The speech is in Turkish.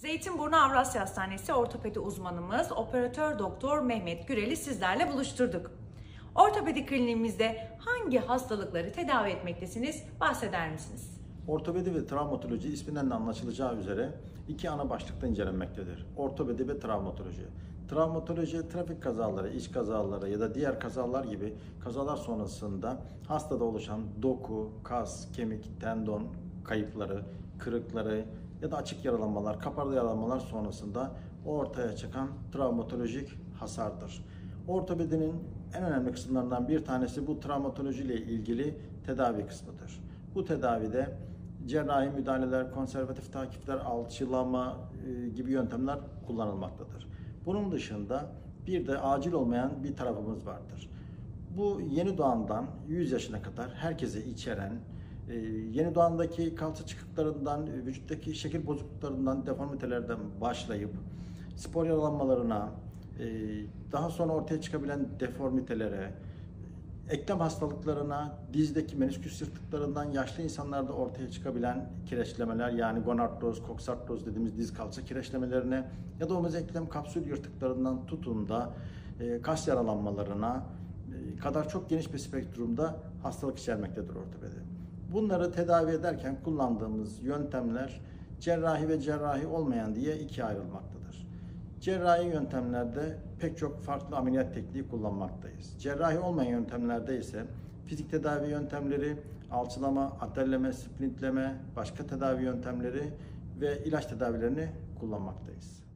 Zeytinburnu Avrasya Hastanesi ortopedi uzmanımız operatör doktor Mehmet Gürel'i sizlerle buluşturduk. Ortopedi kliniğimizde hangi hastalıkları tedavi etmektesiniz bahseder misiniz? Ortopedi ve travmatoloji isminden de anlaşılacağı üzere iki ana başlıkta incelenmektedir. Ortopedi ve travmatoloji. Travmatoloji trafik kazaları, iç kazaları ya da diğer kazalar gibi kazalar sonrasında hastada oluşan doku, kas, kemik, tendon kayıpları, kırıkları ya da açık yaralanmalar, kapalı yaralanmalar sonrasında ortaya çıkan travmatolojik hasardır. Ortopedinin en önemli kısımlarından bir tanesi bu travmatoloji ile ilgili tedavi kısmıdır. Bu tedavide cerrahi müdahaleler, konservatif takipler, alçılama e, gibi yöntemler kullanılmaktadır. Bunun dışında bir de acil olmayan bir tarafımız vardır. Bu yeni doğandan 100 yaşına kadar herkese içeren, e, yeni doğandaki kalça çıkıklarından, e, vücuttaki şekil bozukluklarından, deformitelerden başlayıp spor yaralanmalarına, e, daha sonra ortaya çıkabilen deformitelere, eklem hastalıklarına, dizdeki menisküs yırtıklarından yaşlı insanlarda ortaya çıkabilen kireçlemeler yani gonartroz, koksartroz dediğimiz diz kalça kireçlemelerine ya da omuz eklem kapsül yırtıklarından tutun da e, kas yaralanmalarına kadar çok geniş bir spektrumda hastalık içermektedir ortopedi. Bunları tedavi ederken kullandığımız yöntemler cerrahi ve cerrahi olmayan diye ikiye ayrılmaktadır. Cerrahi yöntemlerde pek çok farklı ameliyat tekniği kullanmaktayız. Cerrahi olmayan yöntemlerde ise fizik tedavi yöntemleri, alçılama, atelleme, splintleme, başka tedavi yöntemleri ve ilaç tedavilerini kullanmaktayız.